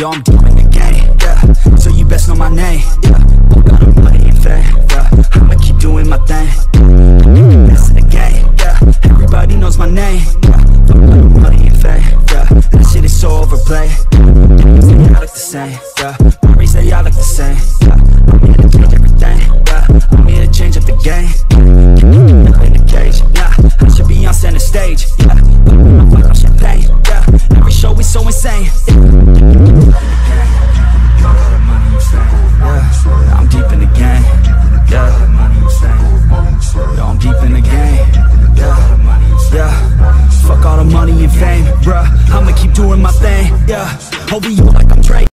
Yo, I'm deep in the game, yeah. So you best know my name, yeah. Got no money and fame, yeah. I'ma keep doing my thing. Best in the game, yeah. Everybody knows my name, yeah. Money and fame, yeah. That shit is so overplayed. Say I look the same, yeah. Worries say I look the same, yeah. I'm here to change everything, yeah. I'm here to change up the game. Never in the cage, nah. I should be on center stage, yeah. I'm champagne, yeah. Every show is so insane, yeah I'm deep in the game, yeah I'm deep in the game, yeah Yeah. Fuck all the money and fame, bruh. I'ma keep doing my thing, yeah. OVO